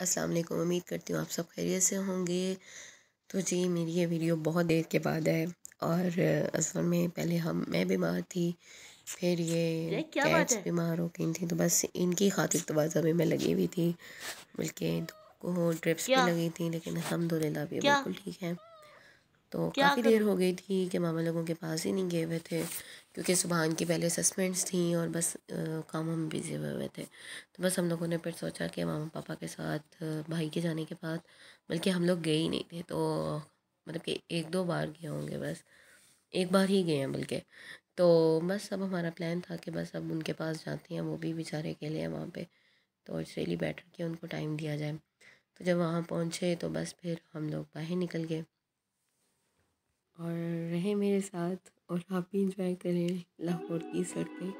अस्सलाम वालेकुम उम्मीद करती हूँ आप सब खैरियत से होंगे। तो जी मेरी ये वीडियो बहुत देर के बाद है और असल में पहले हम मैं बीमार थी फिर ये कैट्स बीमार हो गई थी तो बस इनकी खातिर तोज़ा में मैं लगी हुई थी बल्कि को ट्रिप्स भी लगी थी लेकिन अलहमदिल्ला भी बिल्कुल ठीक है। तो काफ़ी देर हो गई थी कि मामा लोगों के पास ही नहीं गए हुए थे क्योंकि सुबह की पहले सस्पेंड्स थी और बस काम हम बिज़ी हुए हुए थे। तो बस हम लोगों ने फिर सोचा कि मामा पापा के साथ भाई के जाने के बाद बल्कि हम लोग गए ही नहीं थे तो मतलब कि एक दो बार गए होंगे बस। एक बार ही गए हैं बल्कि। तो बस अब हमारा प्लान था कि बस अब उनके पास जाते हैं वो भी बेचारे अकेले हैं वहाँ पर तो इट्स रियली बेटर कि उनको टाइम दिया जाए। तो जब वहाँ पहुँचे तो बस फिर हम लोग बाहर निकल गए। और रहे मेरे साथ और आप भी इंजॉय करें लाहौर की सड़कें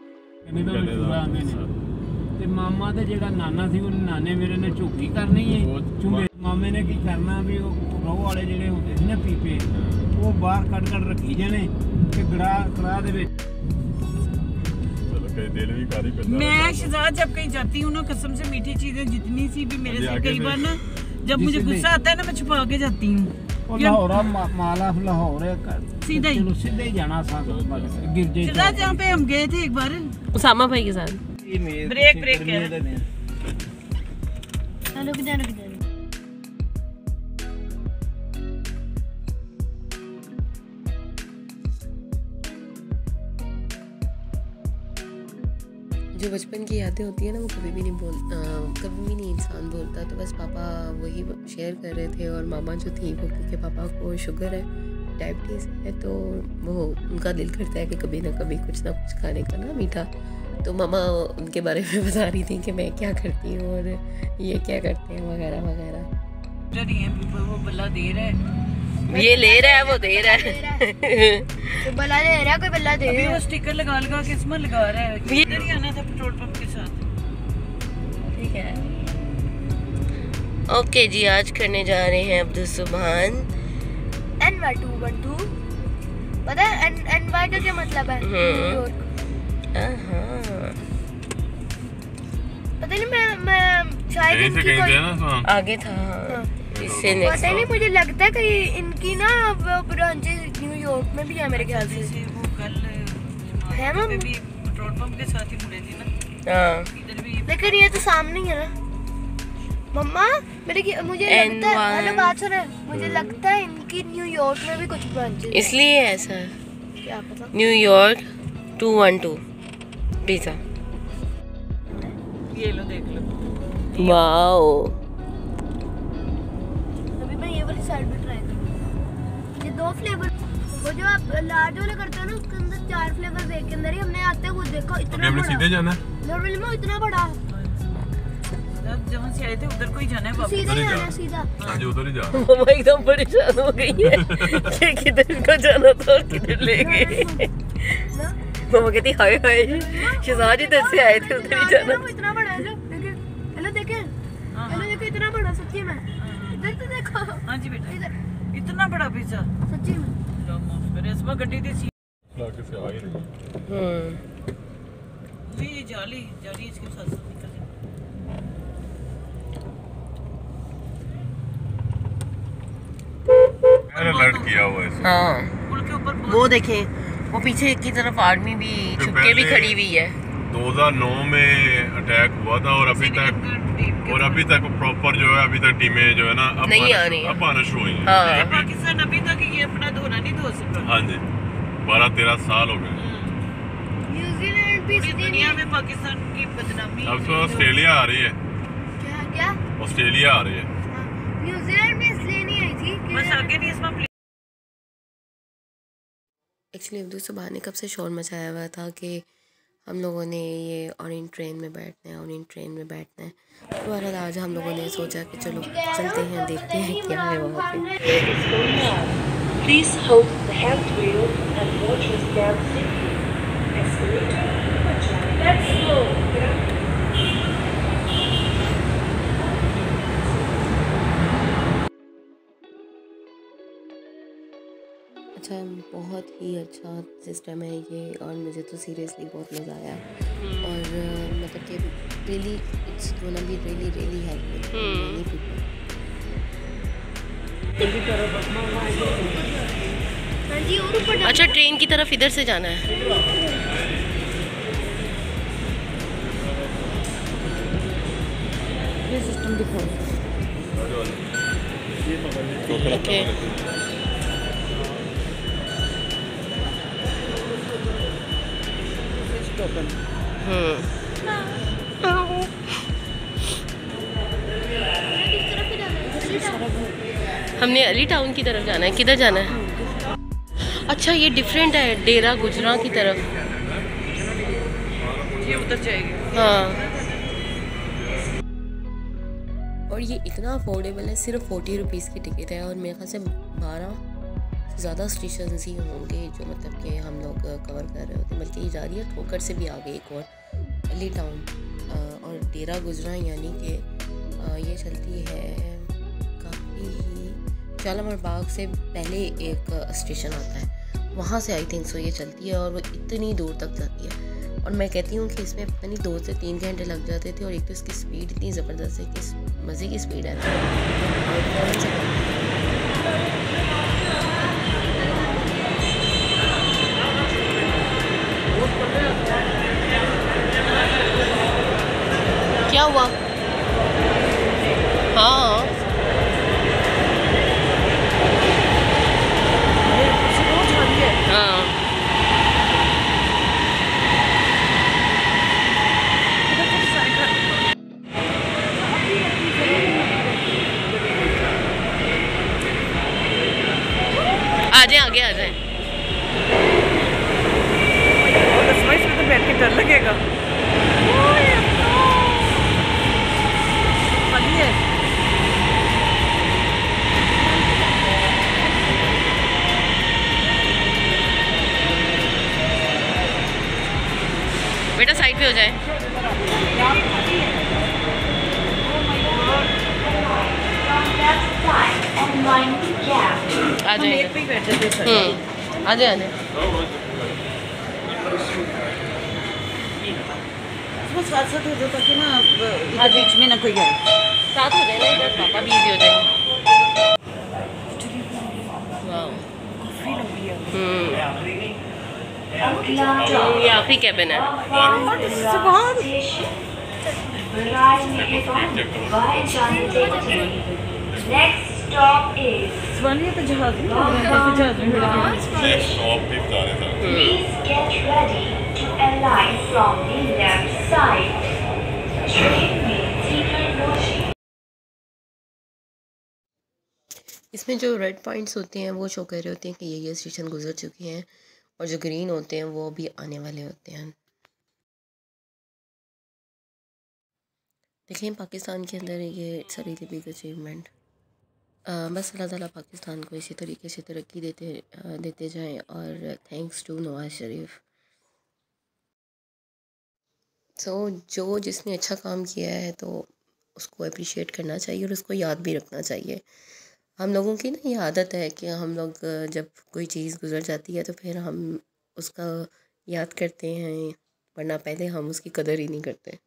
ਤੇ ਮਾਮਾ ਤੇ ਜਿਹੜਾ ਨਾਨਾ ਸੀ ਉਹ ਨਾਨੇ ਮੇਰੇ ਨੇ ਝੋਕੀ ਕਰਨੀ ਹੈ ਚੁੰਗੇ ਮਾਮੇ ਨੇ ਕੀ ਕਰਨਾ ਵੀ ਉਹ ਰੋਹ ਵਾਲੇ ਜਿਹੜੇ ਹੁੰਦੇ ਸੀ ਨਾ ਪੀਪੇ ਉਹ ਬਾਹਰ ਕੱਢ ਕੱਢ ਰੱਖੀ ਜਾਣੇ ਤੇ ਗੜਾ ਕੜਾ ਦੇ ਵਿੱਚ मैं शहजाद जब कहीं जाती हूँ ना कसम से मीठी चीजें जितनी सी भी मेरे से कई बार ना जब मुझे गुस्सा आता है ना मैं छुपा के जाती हूँ ਉਹ ਲਾਹੌਰਾ ਮਾਲਾ ਲਾਹੌਰ सीधा ही ਸਿੱਧੇ ਹੀ ਜਾਣਾ ਸਾਂ गिरजे शहजाद जहाँ पे हम गए थे एक बार उसामा भाई के साथ ब्रेक ब्रेक कह रहे चलो किधर किधर जो बचपन की यादें होती है ना, वो कभी भी नहीं बोल कभी भी नहीं इंसान बोलता। तो बस पापा वही शेयर कर रहे थे और मामा जो थी, वो क्योंकि पापा को शुगर है, डायबिटीज़ है तो वो उनका दिल करता है कि कभी ना कभी कुछ ना कुछ खाने का ना मीठा। तो मामा उनके बारे में बता रही थी कि मैं क्या करती हूँ और ये क्या करते हैं, वगैरह वगैरह। वो बल्ला दे रहा है। ये ले रहा है वो दे रहा है। तो बल्ला दे रहा है कोई बल्ला दे। रहा है स्टिकर लगा लगा के इसमें लगा रहा है। इधर ही आना था पेट्रोल पंप के साथ। ठीक है। ओके जी आज करने जा रहे हैं Abdul Subhan. N Y two one two पता है एन एन वाई का क्या मतलब है। हम्म। पता नहीं मैं मैं शायद आगे था हाँ। इससे पता नहीं मुझे लगता है कि इनकी ना ब्रांचेस न्यूयॉर्क में भी है मेरे ख्याल से। वो कल है ना? पेट्रोल पंप के साथ ही मुड़े थे ना। हाँ। लेकिन ये तो सामने ही है ना। मम्मा मेरे की मुझे लगता है हेलो बात सुन। मुझे लगता है इनकी न्यूयॉर्क में भी कुछ ब्रांचेस इसलिए ऐसा क्या पता? New York two one two pizza ये लो देख लो। वाओ। साइड में ट्राई करूँ। ये दो फ्लेवर वो जो आप लार्ज वाले करते हो ना उसके अंदर चार फ्लेवर एक के अंदर ही हमने आते हुए देखो इतना बड़ा। सीधे जाना। नॉर्मली में इतना बड़ा। जहाँ से आए थे उधर को ही जाना है सीधा जाना सीधा। हाँ जी उधर ही जा। वो एकदम परेशान हो गई है कि किधर को जाना था और किधर ले गए। मम्मा कहती हाय हाय शहजाद इधर से आए थे उधर ही जाना इतना बड़ा है देखे हेलो देखे हेलो देखो इतना बड़ा सच्ची में इधर तो देखो हाँ जी बेटा इतना बड़ा पिज्जा सच्ची में इसमें गड्डी थी हम्म ये जाली जाली इसके साथ साथ निकल अलर्ट किया हुआ है हाँ पुल के ऊपर वो देखें वो पीछे की तरफ़ आर्मी भी छुपके भी खड़ी हुई है 2009 में अटैक हुआ था और अभी तक और अभी तक प्रॉपर जो है अभी तक टीमें जो है ना अब नहीं आ रही अब आना शुरू हुई हैं। हाँ। पाकिस्तान अभी तक ये अपना धोना नहीं धो सकता हाँ जी। बारह तेरह साल हो गए। न्यूजीलैंड भी दुनिया में पाकिस्तान की बदनामी अब तो ऑस्ट्रेलिया आ रही है। क्या क्या? ऑस्ट्रेलिया आ रही है। न्यूजीलैंड में इसलिए नहीं आई थी बस आगे नहीं इसमें एक्चुअली अब्दुल सुबह ने कब से शोर मचाया हुआ था कि हम लोगों ने ये और इन ट्रेन में बैठना है और इन ट्रेन में बैठना है। तो बहरहाल आज हम लोगों ने सोचा कि चलो चलते हैं, देखते हैं क्या है वहाँ पे। बहुत ही अच्छा सिस्टम है ये और मुझे तो सीरियसली बहुत मज़ा आया। और मतलब कि really it's gonna be really really helpful हाँ जी अच्छा ट्रेन की तरफ़ इधर से जाना है। ये सिस्टम दिखाओ। Okay hmm. हमने अली टाउन की तरफ़ जाना है। किधर जाना है? अच्छा ये डिफरेंट है डेरा गुजरा की तरफ़। ये उधर जाएगी। हाँ। और ये इतना अफोर्डेबल है सिर्फ़ फोर्टी रुपीज़ की टिकट है और मेरे ख्याल से बारह ज़्यादा स्टेशन ही होंगे जो मतलब कि हम लोग कवर कर रहे होते हैं। बल्कि ये जा रही है ठोकर से भी आगे एक और अली टाउन और डेरा गुजरा यानी कि ये चलती है काफ़ी ही शालामार बाग से पहले एक स्टेशन आता है। वहाँ से आई थिंक सो ये चलती है और वो इतनी दूर तक जाती है। और मैं कहती हूँ कि इसमें पता नहीं दो से तीन घंटे लग जाते थे और एक तो इसकी स्पीड इतनी ज़बरदस्त है कि मज़े की स्पीड है। क्या हुआ हाँ आ हम जाए ही आ जाए जाए साथ साथ हो जाता ताकि ना इधर बीच में ना कोई आए साथ हो जाए ना इधर पापा भी इजी हो। वाओ हम्म ये आखिरी कैबिन है। Stop is स्वालिया पे जहाज़ में जहाज़ में बैठे नेक्स्ट भी बता रहे थे Please get ready to alight from the left side. Train में सीकर इसमें जो रेड पॉइंट्स होते हैं वो शो कर रहे होते हैं कि ये ये स्टेशन गुजर चुके हैं और जो ग्रीन होते हैं वो भी आने वाले होते हैं। देखें पाकिस्तान के अंदर ये अ बिग अचीवमेंट बस अल्लाह ताला पाकिस्तान को इसी तरीके से तरक्की देते देते जाएँ और thanks to Nawaz Sharif. So so, जो जिसने अच्छा काम किया है तो उसको अप्रिशिएट करना चाहिए और उसको याद भी रखना चाहिए। हम लोगों की ना ये आदत है कि हम लोग जब कोई चीज़ गुजर जाती है तो फिर हम उसका याद करते हैं वरना पहले हम उसकी कदर ही नहीं करते।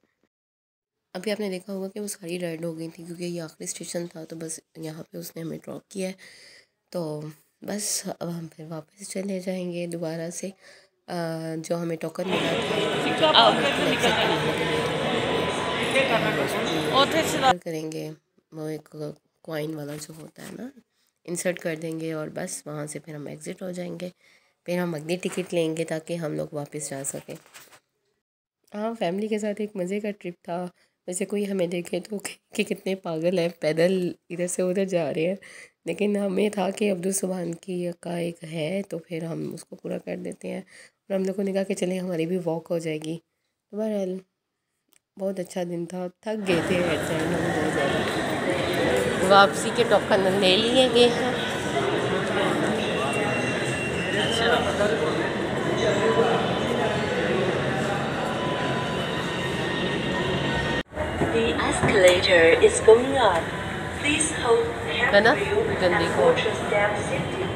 अभी आपने देखा होगा कि वो सारी राइड हो गई थी क्योंकि ये आखिरी स्टेशन था तो बस यहाँ पे उसने हमें ड्रॉप किया है। तो बस अब हम फिर वापस चले जाएँगे दोबारा से जो हमें टोकन मिला था। करेंगे वो एक कॉइन वाला जो होता है ना इंसर्ट कर देंगे और बस वहाँ से फिर हम एग्ज़िट हो जाएँगे। फिर हम अगली टिकट लेंगे ताकि हम लोग वापस जा सकें। हाँ फैमिली के साथ एक मज़े का ट्रिप था। वैसे कोई हमें देखे तो कि कितने पागल हैं, पैदल इधर से उधर जा रहे हैं। लेकिन हमें था कि अब्दुल सुबहान की का एक है तो फिर हम उसको पूरा कर देते हैं। और हम लोगों ने कहा कि चले, हमारी भी वॉक हो जाएगी। तो बहरहाल, बहुत अच्छा दिन था। थक गए थे एट हम बहुत ज़्यादा। वापसी के टोकन ले लिए गए हैं। Escalator is going up. Please hold है ना? गंदी and को। your step safety.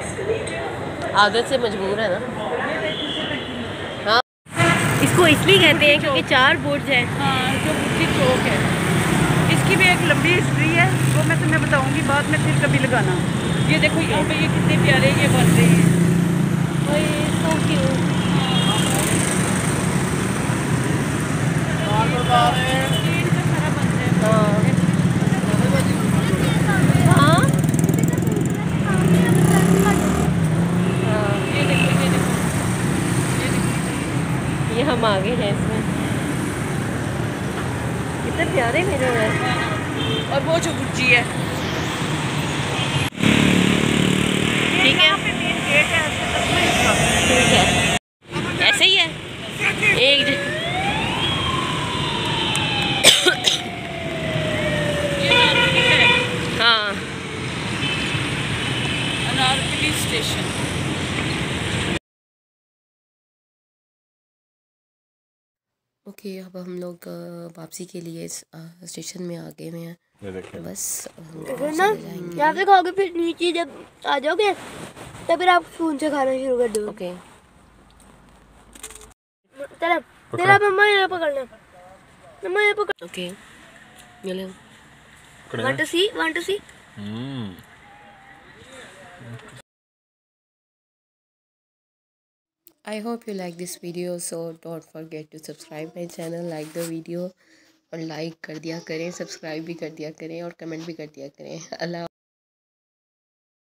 Escalator आदत से मजबूर है ना हाँ इसको इसलिए कहते हैं क्योंकि चार बोर्ड हैं हाँ जो बुद्धि चौक है इसकी भी एक लंबी लंबी हिस्ट्री है वो मैं तुम्हें बताऊँगी बाद में फिर कभी लगाना ये देखो यहाँ पे ये कितने प्यारे ये बन रहे हैं सो क्यूट हाँ ये देखो ये देखो ये हम आगे हैं इसमें कितने प्यारे मेरे हैं और वो जो गुज्जी है। ठीक है। है ठीक है। ऐसे ही है। एक ज- ये अनारकली है हाँ अनारकली स्टेशन ओके अब हम लोग वापसी के लिए स्टेशन में आ गए हुए हैं। ये देखिए बस यहाँ से खाओगे फिर नीचे जब आ जाओगे तो फिर आप स्पून से खाना शुरू कर दोगे। ओके। तेरा मम्मा यहाँ पकड़ना मम्मा यहाँ पकड़ ओके मिले। One two C one two C hmm. I hope you like this video so don't forget to subscribe my channel like the video और लाइक कर दिया करें सब्सक्राइब भी कर दिया करें और कमेंट भी कर दिया करें अल्लाह